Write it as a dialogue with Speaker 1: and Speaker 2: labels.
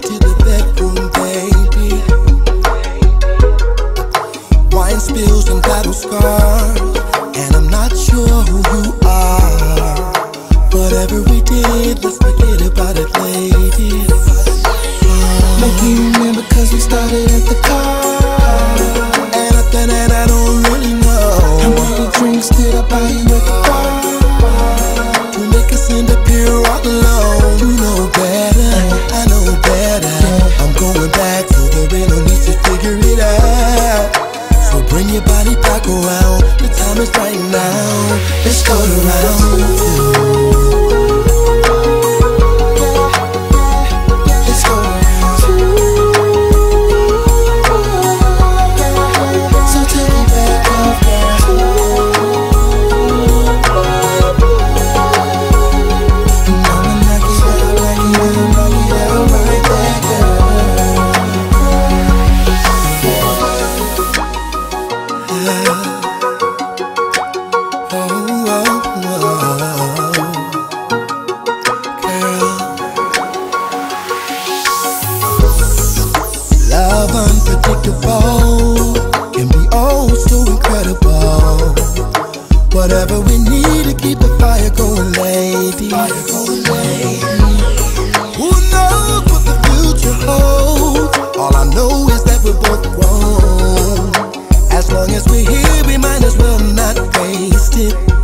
Speaker 1: to the bedroom, baby. Wine spills and battle scars, and I'm not sure who you are. Whatever we did, let's forget about it, ladies. Cause we started at the car. And I think that I don't really know. How many drinks did I buy you at the bar? To make us end up here all alone. Bring your body back around. The time is right now. Let's go around. Unpredictable oh so incredible. Whatever we need to keep the fire going. Who knows what the future holds? All I know is that we're both grown. As long as we're here, we might as well not waste it.